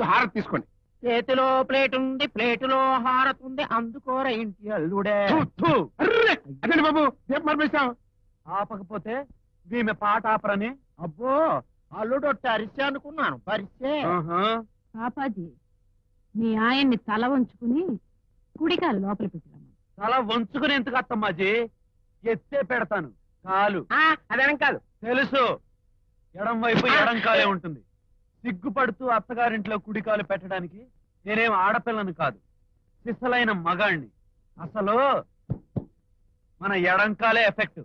ముందు హారతి తీసుకోండి. చేతిలో ప్లేట్ ఉంది ప్లేటులో హారతుంది అందుకోర ఇంటి అల్లుడే! అదేంటి బాబు? ఆపకపోతే వీమె పాట ఆపరని అబ్బో అల్లుడు ఒట్టి అరిసే అనుకున్నాను పరిసే పాపాజీ మీ ఆయన్ని తల వంచుకుని కుడికాలు లోపల పెట్టిరమ్మ. తల వంచుకుని ఎందుకు అత్తమ్మాజీ ఎత్తే పెడతాను కాలు. అదేనం కాదు. తెలుసు ఎడం వైపు ఎడం కాలే ఉంటుంది. సిగ్గుపడుతూ అత్తగారింట్లో కుడికాలు పెట్టడానికి నేనేం ఆడపిల్లను కాదు. సిసలైన మగాణ్ణి. అసలు మన ఎడంకాలే ఎఫెక్ట్.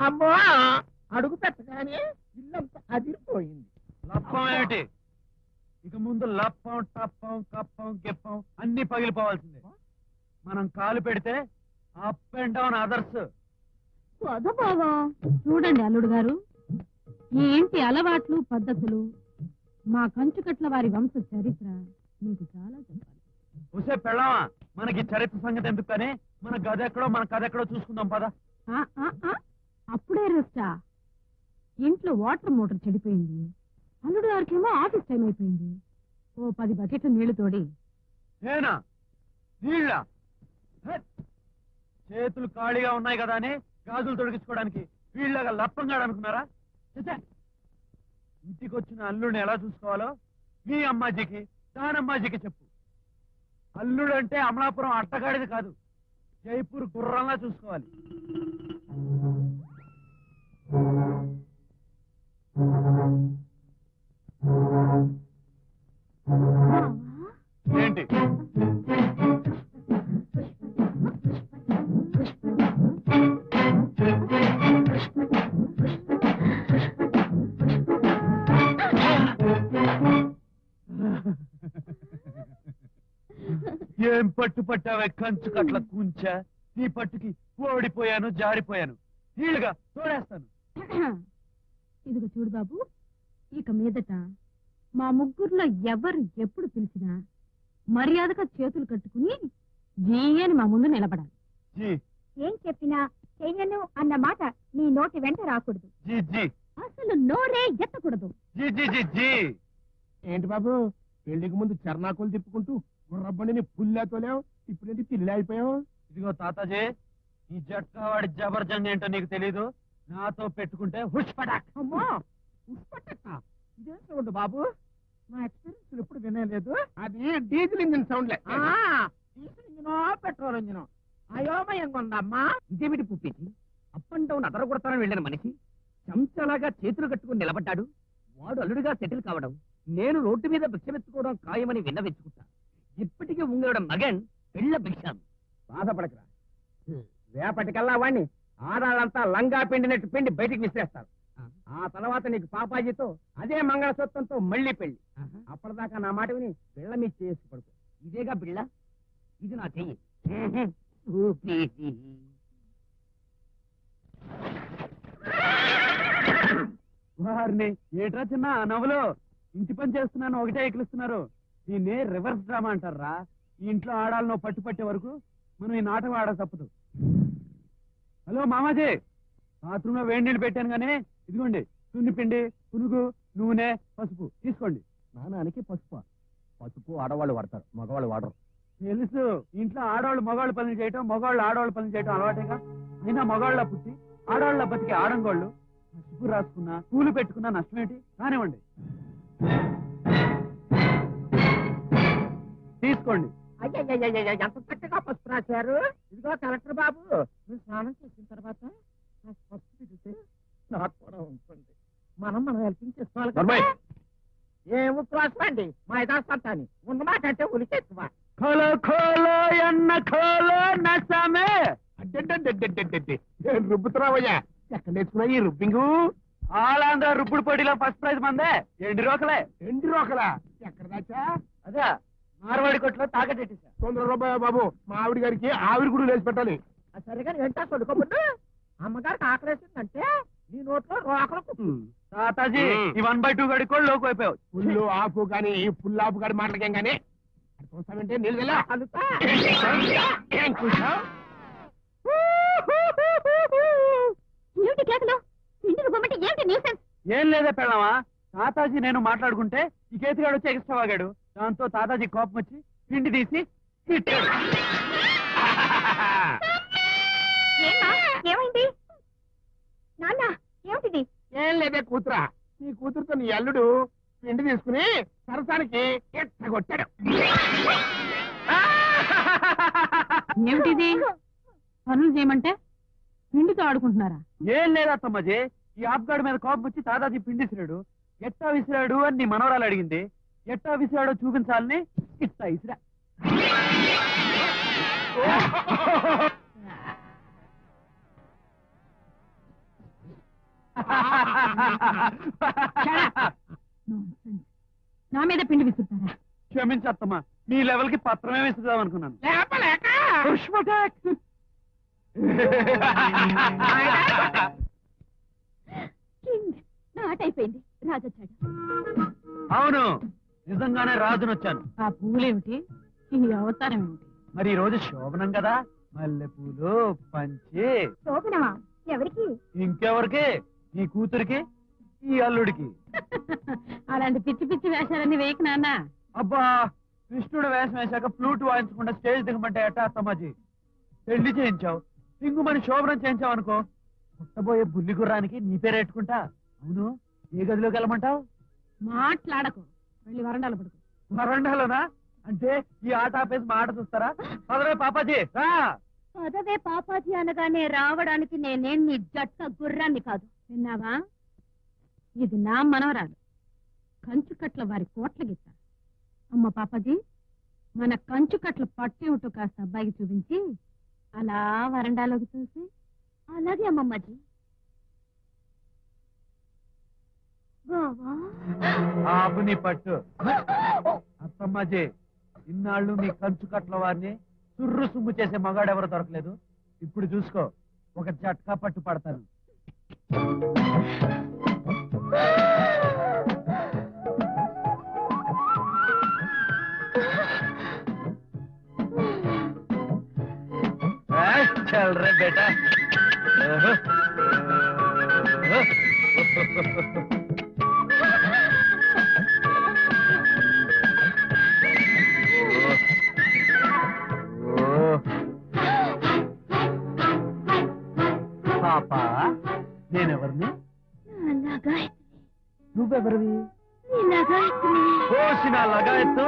అమ్మో! అడుగు పెట్టగానే ఇల్లంతా అదిరిపోయింది. లప్పం ఏమిటి? ఇక ముందు లప్పం టప్పం కప్పం గిప్పం అన్ని పగిలిపోవాల్సిందే. మనం కాలు పెడితే అప్ అండ్ డౌన్ అదర్స్. చూడండి అల్లుడు గారు. ఈ ఇంటి అలవాట్లు పద్ధతులు మా కంచుకట్ల వారి వంశ చరిత్ర మీకు చాలా చెప్పాలి. వసే పెళ్ళామా? మనకి చరిత్ర సంగతి ఎందుకు కానీ మన గది ఎక్కడో మన కథ ఎక్కడో చూసుకుందాం పద. ఆ, ఆ, ఆ, అప్పుడే రెస్టా ఇంట్లో వాటర్ మోటార్ చెడిపోయింది. అల్లుడు గారికేమో ఆఫీస్ టైం అయిపోయింది. ఓ పది బకెట్ల నీళ్ళు తోడి. నేనా? నీళ్ళ? హెత్. చేతులు ఖాళీగా ఉన్నాయి కదా అని గాజులు తొడిగించుకోవడానికి వీళ్ళగా లప్పంగా అనుకున్నారా! ఇంటికి వచ్చిన అల్లుడిని ఎలా చూసుకోవాలో? మీ అమ్మాజీకి దానమ్మాజీకి చెప్పు. అల్లుడు అంటే అమలాపురం అట్టగాడిది కాదు. జైపూర్ గుర్రంలా చూసుకోవాలి. Hmm. పట్టావే కంచు కట్ల కూంచా నీ పట్టుకి ఓడిపోయాను జారిపోయాను. నీళ్ళుగా తోడేస్తాను. ఇదిగో చూడు బాబు ఇక మీదట మా ముగ్గురులో ఎవరు ఎప్పుడు పిలిచినా మర్యాదగా చేతులు కట్టుకుని జీ అని మా ముందు నిలబడాలి. జీ. ఏం చెప్పినా చెయ్యను అన్న మాట నీ నోటి వెంట రాకూడదు. జీ జీ. అసలు నోరే ఎత్తకూడదు. జీ జీ జీ జీ. ఏంటి బాబు పెళ్ళికి ముందు చర్నాకులు తిప్పుకుంటూ గుర్రబండిని పుల్లాతోలేవు ఇప్పుడేంటి పిల్లి అయిపోయావు ఇదిగో తాతాజీ ఈ జట్కా వాడి జబర్జంగ్ ఏంటో నీకు తెలీదు. నాతో పెట్టుకుంటే హుష్ పటాక్ అమ్మో ఉస్పట్టక్క ఇదేం సౌండ్ బాబు? మా ఎక్స్పీరియన్స్ ఎప్పుడు వినలేదు అది డీజిల్ ఇంజిన్ సౌండ్ లే. ఆ, డీజిల్ ఇంజినో పెట్రోల్ ఇంజినో. అయోమయంగా ఉందమ్మా. ఇదేమిటి పుప్పేసి అప్ అండ్ డౌన్ అదర కొడతానని వెళ్ళిన మనిషి చెంచలాగా చేతులు కట్టుకుని నిలబడ్డాడు. వాడు అల్లుడిగా సెటిల్ కావడం నేను రోడ్డు మీద భిక్షమెత్తుకోవడం ఖాయమని విన్నవించుకుంటా. ఇప్పటికీ ఉంగడం మగన్ పెళ్ళ భిక్షం బాధపడకరా. రేపటికల్లా వాణ్ణి ఆడాళ్ళంతా లంగా పిండినట్టు పిండి బయటికి విసిరేస్తారు. ఆ. తర్వాత నీకు పాపాజీతో అదే మంగళసూత్రంతో మళ్ళీ పెళ్ళి అప్పటిదాకా నా మాట విని పిల్ల మీ చేసి పడుకో. ఇదేగా బిళ్ళ? ఇది నా చెయ్యి. వారిని ఏట్రా చిన్న నవ్వులు? ఇంటి పని చేస్తున్నాను ఒకటే ఎక్కిలిస్తున్నారు. దీన్ని రివర్స్ డ్రామా అంటారా? ఈ ఇంట్లో ఆడాలను పట్టు పట్టే వరకు మనం ఈ నాటకం ఆడ తప్పదు. హలో మామాజీ! బాత్రూమ్లో వేడి నీళ్ళు పెట్టాను కానీ ఇదిగోండి పిండి పునుగు నూనె పసుపు తీసుకోండి. స్నానానికి పసుపు. పసుపు ఆడవాళ్ళు వాడతారు మగవాళ్ళు వాడరు. తెలుసు ఇంట్లో ఆడవాళ్ళు మగవాళ్ళు పనులు చేయటం మగవాళ్ళు ఆడవాళ్ళు పనులు చేయటం అలవాటేగా? అయినా మగవాళ్ళ పుట్టి ఆడవాళ్ళ బతికి ఆడంగోళ్ళు పసుపు రాసుకున్నా పూలు పెట్టుకున్నా నష్టమేంటి? కానివ్వండి తీసుకోండి అయ్యయ్యయ్యయ్య, ఎంత చక్కగా పసుపు రాశారు ఇదిగో కలెక్టర్ బాబు మీరు స్నానం చేసిన తర్వాత పసుపు తిరిగితే నాకు కూడా ఉంటుంది మనం మనం హెల్పింగ్ చేసుకోవాలి కదా నర్మయ్. ఏం ఉక్రోషం అండి మా ఇదాస్తాని ఉన్నమాట అంటే ఉలికి ఎక్కువ ఖోలో ఖోలో ఎన్న ఖోలో నసమే అడ్డడ్డడ్డడ్డడ్డడ్డి. రుబ్బుతున్నావయ్యా ఎక్కడ నేర్చుకున్నా ఈ రుబ్బింగు ఆలాంధ్ర రుబ్బుడు పోటీలో ఫస్ట్ ప్రైజ్ మందే ఎండి రోకలే ఎండి రోకలా ఎక్కడ దాచా అదే మార్వాడి కొట్లో తాకట్టేసా తొందర రూపాయ బాబు మా ఆవిడ గారికి ఆవిరి గుడి వేసి పెట్టాలి. అది సరిగా ఏంటా కొడుకోబుడ్డు అమ్మగారికి ఆకలేసిందంటే నీ నోట్లో రోకలు కుట్టు. తాతాజీ. ఈ వన్ బై టూ గడి కూడా లోకి అయిపోయావు. ఫుల్ ఆపు కానీ ఫుల్ ఆపు కానీ మాటలకేం కానీ చూస్తామంటే చూసావు ఏమిటి కేకలు? ఇంటికి పొమ్మంటే ఏమిటి న్యూసెన్స్? ఏం లేదే పెళ్ళమా? తాతాజీ నేను మాట్లాడుకుంటే ఈ కేతిగాడు వచ్చి ఎక్స్ట్రా వాగాడు. దాంతో తాతాజీ కోపం వచ్చి పిండి తీసి తిట్టాడు. ఏమ్మా ఏమైంది? నాన్న ఏమిటిది? ఏం లేదే కూతురా. నీ కూతురుతో నీ అల్లుడు పిండి తీసుకుని సరసానికి ఎత్తగొట్టాడు ఏమిటిది? పనులు చేయమంటే పిండితో ఆడుకుంటున్నారా? ఏం లేదా తమ్మజీ? ఈ ఆప్గాడి మీద కోపం వచ్చి తాతాజీ పిండి విసిరాడు ఎట్టా విసిరాడు అని నీ మనవరాలు అడిగింది. ఎట్టా విసిరాడో చూపించాలని ఇట్టా విసిరా Nonsense. నా మీద పిండి విసురుతారా? క్షమించత్తమ్మా మీ లెవెల్కి పత్రమే విసురుదాం అనుకున్నాను లేపలేక రాజొచ్చాడు అవును. నిజంగానే రాజునొచ్చాను. ఆ పువ్వులేమిటి? ఈ అవతారం ఏమిటి మరి ఈ రోజు శోభనం కదా? మల్లెపూలు పంచి. శోభనమా? ఎవరికి? ఇంకెవరికి? ఈ కూతురికి? ఈ అల్లుడికి? అలాంటి పిచ్చి పిచ్చి వేషాలన్నీ వేయకు నాన్న. అబ్బా కృష్ణుడు వేషం వేశాక ఫ్లూట్ వాయించకుండా స్టేజ్ దిగమంటే ఎట్టా అత్తమ్మాజీ? పెళ్ళి చేయించావు. సింగుమని శోభనం చేయించావు అనుకో. పుట్టబోయే బుల్లి గుర్రానికి నీ పేరు పెట్టుకుంటా అవును ఏ గదిలోకి వెళ్ళమంటావు? మాట్లాడకు. వెళ్ళి వరండాలు పడుకో. వరండాలోనా? అంటే ఈ ఆట ఆపేసి మాట చూస్తారా? పదవే పాపాజీ రా. పదవే పాపాజీ అనగానే రావడానికి నేనేం నీ జట్ట గుర్రాన్ని కాదు. విన్నావా? ఇది నా మనవరాలు. కంచుకట్ల వారి కోట్ల గిత్త అమ్మ పాపజీ మన కంచుకట్ల పట్టేమిటో కాస్త అబ్బాయికి చూపించి అలా వరండాలోకి చూసి అలాగే అమ్మమ్మజీ ఆపుని పట్టు. అత్తమ్మాజీ ఇన్నాళ్ళు నీ కంచు కట్ల వారిని సుర్రు సుమ్ము చేసే మగాడెవరు దొరకలేదు. ఇప్పుడు చూసుకో ఒక జట్కా పట్టు పడతాను. చల్ రే పాప నేనెవరిని? నువ్వెవరివి? కోసిన లగాయత్తు?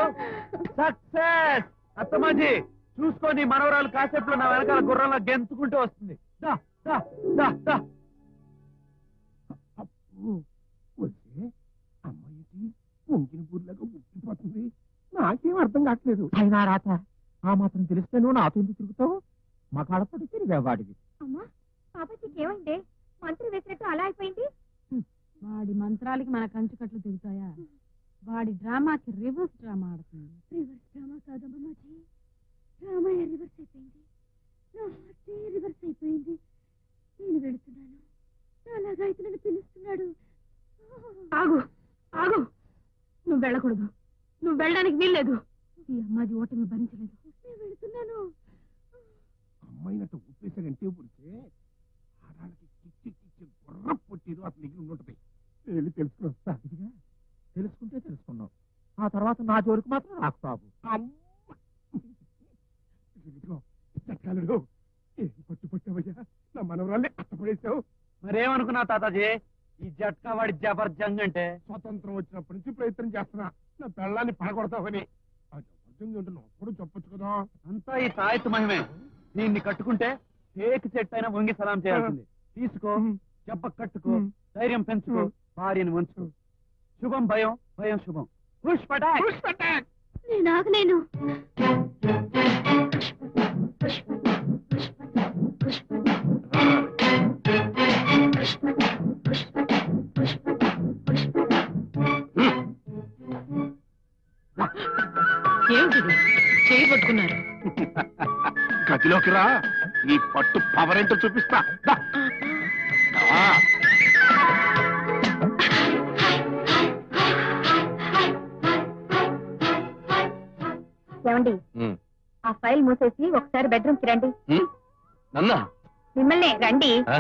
సక్సెస్! అత్తమాజీ చూసుకో నీ మనవరాలు కాసేపులో నా వెనకాల గుర్రంలో గెంతుకుంటూ వస్తుంది. దా, దా, దా, దా. అప్పు వచ్చే అమ్మాయి పొంగిన పూర్లాగా ఉట్టిపోతుంది నాకేం అర్థం కావట్లేదు. అయినా రాత ఆ మాత్రం తెలిస్తే నువ్వు నాతో ఎందుకు తిరుగుతావు? మా తిరిగేవాడివి అమ్మా పాపాజీకి ఏమైంది మంత్రి వేసినట్టు అలా అయిపోయింది? వాడి మంత్రాలకి మన కంచుకట్లు దిగుతాయా? వాడి డ్రామాకి రివర్స్ డ్రామా ఆడుతుంది. రివర్స్ డ్రామా కాదమ్మమ్మాజీ డ్రామా రివర్స్ అయిపోయింది. నా హార్టే రివర్స్ అయిపోయింది. నేను వెళుతున్నాను. అలాగా అయితే నన్ను పిలుస్తున్నాడు. ఆగు ఆగు. నువ్వు వెళ్ళకూడదు. నువ్వు వెళ్ళడానికి వీల్లేదు. ఈ అమ్మాజీ ఓటమి భరించలేదు. నేను వెళుతున్నాను. అమ్మాయినట్టు ఉప్పేసాడంటే ఆడాళ్ళకి కిచ్చి కిచ్చి గుర్ర పొట్టేదో అతను మిగిలి ఉంటుంది. వెళ్ళి తెలుసుకుని వస్తా? ఇదిగా తెలుసుకుంటే తెలుసుకున్నావు ఆ తర్వాత నా జోలికి మాత్రం రాకు బాబు. ఏం పట్టు పట్టావయ్యా నా మనవరాల్ని అట్టపడేసావు మరేమనుకున్నావు తాతాజీ? ఈ జట్కా వాడి జబర్జంగ్ అంటే? స్వతంత్రం వచ్చినప్పటి నుంచి ప్రయత్నం చేస్తున్నా. నా పెళ్ళాన్ని పడగొడతావని. ఆ జబర్జంగ్ అంటే అప్పుడు చెప్పొచ్చు కదా. అంతా ఈ తాయెత్తు మహిమే. దీన్ని కట్టుకుంటే కేక్ చెట్టు అయినా వంగి సలాం చేయాల్సింది. తీసుకో చెప్ప కట్టుకో ధైర్యం పెంచుకో భార్యను ఉంచుకో శుభం భయం భయం శుభం. పుష్పటాక్ నేను ఆగలేను. ఏమిటిది? చేయి పట్టుకున్నారు. గదిలోకి రా. నీ పట్టు పవర్ ఏంటో చూపిస్తా. ఏమండి. ఆ ఫైల్ మూసేసి ఒకసారి బెడ్రూమ్కి రండి నన్నా? మిమ్మల్ని రండి. ఆ?